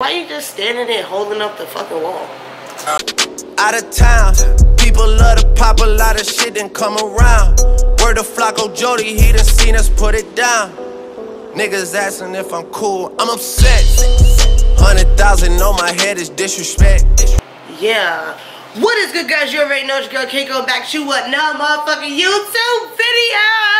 Why you just standing there holding up the fucking wall? Out of town, people love to pop a lot of shit and come around. Word of Flocko Jody, he done seen us put it down. Niggas asking if I'm cool, I'm upset. Hundred thousand on my head is disrespect. Yeah. What is good, guys? You already know it's your girl Keiko back to another motherfucking YouTube video.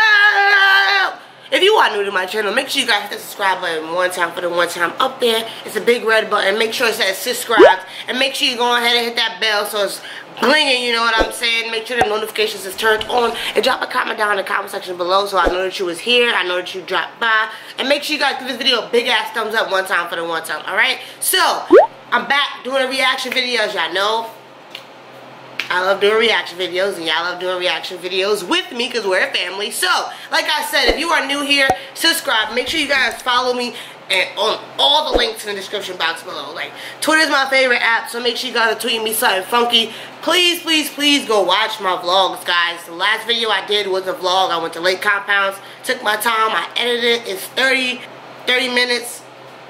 If you are new to my channel, make sure you guys hit the subscribe button one time for the one time up there. It's a big red button. Make sure it says subscribe. And make sure you go ahead and hit that bell so it's blinging, you know what I'm saying? Make sure the notifications is turned on. And drop a comment down in the comment section below so I know that you was here. I know that you dropped by. And make sure you guys give this video a big ass thumbs up one time for the one time, alright? So, I'm back doing a reaction video, y'all know. I love doing reaction videos, and y'all love doing reaction videos with me because we're a family. So, like I said, if you are new here, subscribe. Make sure you guys follow me and on all the links in the description box below. Like, Twitter's my favorite app, so make sure you guys are tweeting me something funky. Please, please, please go watch my vlogs, guys. The last video I did was a vlog. I went to Lake Compounce, took my time, I edited it. It's 30, 30 minutes.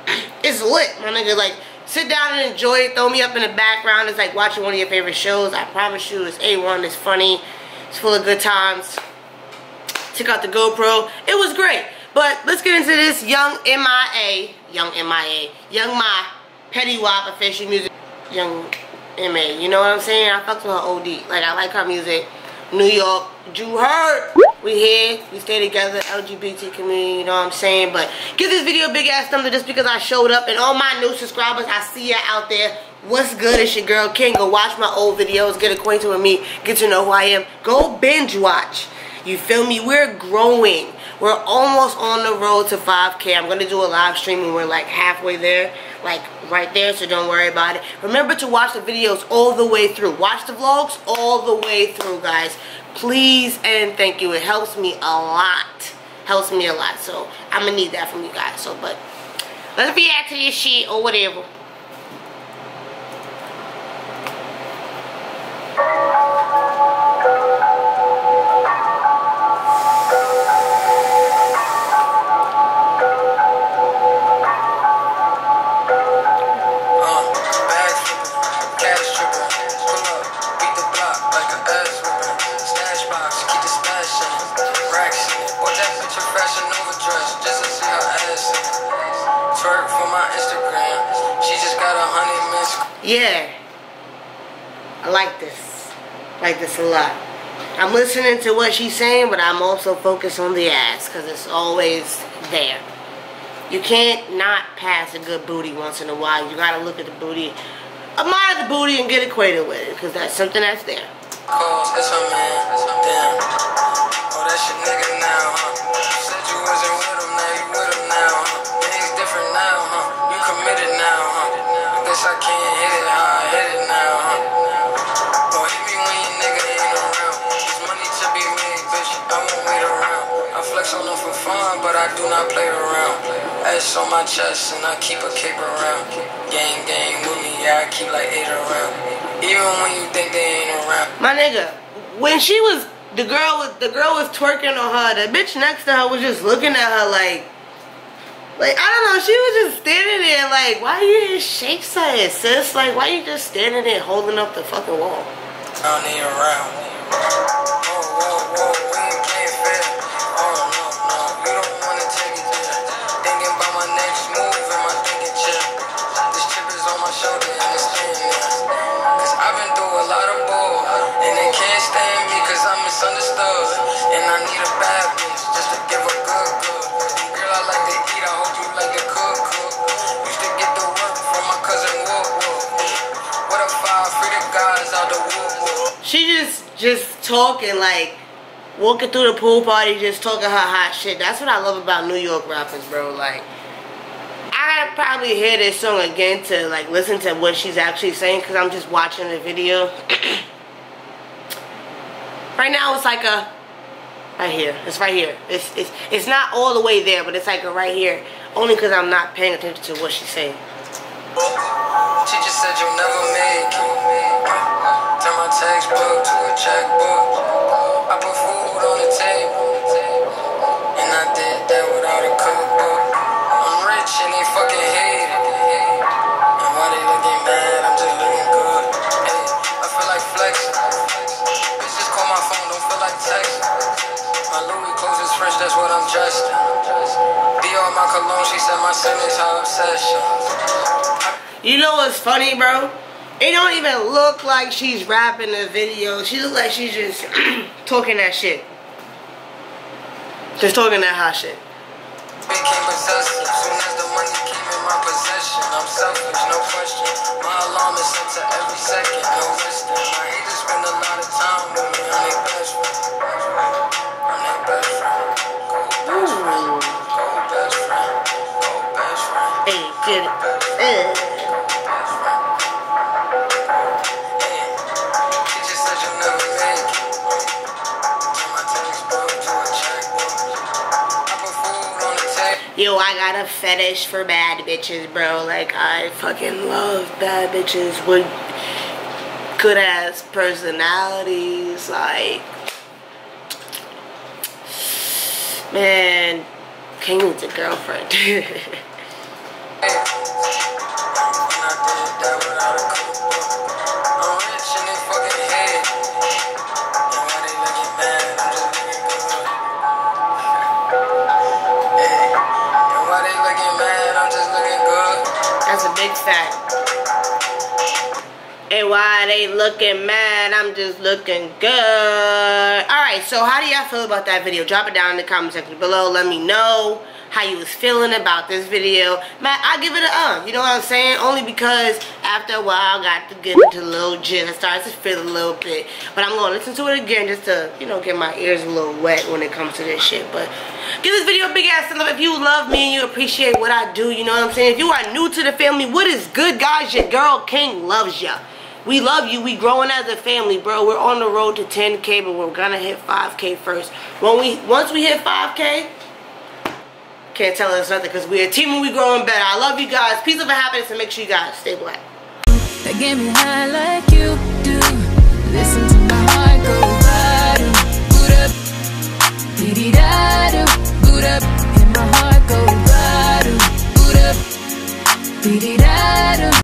It's lit, my nigga. Like, sit down and enjoy it. Throw me up in the background. It's like watching one of your favorite shows. I promise you, it's A1. It's funny. It's full of good times. Took out the GoPro. It was great. But let's get into this Young MIA. Young MIA. Young My. Petty Wap official music. Young MA. You know what I'm saying? I fucked with her OD. Like, I like her music. New York. Drew Hurt. We here, we stay together, LGBT community, you know what I'm saying? But give this video a big ass thumbs up just because I showed up. And all my new subscribers, I see ya out there. What's good? It's your girl King. Go watch my old videos, get acquainted with me, get to know who I am. Go binge watch. You feel me? We're growing. We're almost on the road to 5K. I'm going to do a live stream and we're like halfway there. Like right there, so don't worry about it. Remember to watch the videos all the way through. Watch the vlogs all the way through, guys. Please and thank you. It helps me a lot. Helps me a lot. So I'm to need that from you guys. So, but let's react to this shit or whatever. Yeah. I like this. I like this a lot. I'm listening to what she's saying, but I'm also focused on the ass because it's always there. You can't not pass a good booty once in a while. You gotta look at the booty, admire the booty, and get acquainted with it because that's something that's there. Oh, that's man. Damn. Oh, that's your nigga now, huh? But I do not play around. S on my chest and I keep a cape around. Gang, gang with me, yeah, I keep like eight around. Even when you think they ain't around. My nigga, when she was the girl was the girl was twerking on her, the bitch next to her was just looking at her like like I don't know, she was just standing there like, why you just shake something, sis? Like why you just standing there holding up the fucking wall? I don't need around. And I need a bad bitch just to give a good good. Girl, I like to eat, I hope you like to cook, cook. Used to get the work from my cousin. What free the guys out the? She just, just talking like, walking through the pool party, just talking her hot shit. That's what I love about New York rappers, bro. Like, I probably hear this song again to like listen to what she's actually saying because I'm just watching the video. right now it's like a right here. It's right here. It's it's it's not all the way there, but it's like a right here. Only because I'm not paying attention to what she's saying. She just said you'll never make it. Turn my textbook to a checkbook. I put food on the table, trust her. Be on my cologne, she said my her obsession. You know what's funny, bro? It don't even look like she's rapping the video. She look like she's just talking that shit. Just talking that hot shit. Became possessive soon as the money came in my possession. I'm selfish, no question. My alarm is set to every second, no. My haters spend a lot of time with me, their best friend. Yo, I got a fetish for bad bitches, bro. Like, I fucking love bad bitches with good ass personalities. Like, man, King needs a girlfriend. And why they looking mad, I'm just looking good. Alright, so how do y'all feel about that video? Drop it down in the comment section below. Let me know how you was feeling about this video. Man, I give it a uh, you know what I'm saying? Only because after a while I got to get into a little jig. I started to feel a little bit. But I'm to listen to it again just to, you know, get my ears a little wet when it comes to this shit. But give this video a big ass thumbs up if you love me and you appreciate what I do. You know what I'm saying? If you are new to the family, what is good, guys? Your girl King loves ya. We love you. We growing as a family, bro. We're on the road to 10K, but we're gonna hit 5K first. When we once we hit 5K, can't tell us nothing because we're a team and we growing better. I love you guys. Peace, and happiness, and make sure you guys stay black. Get me high like you do. Listen to my heart go Dee dee da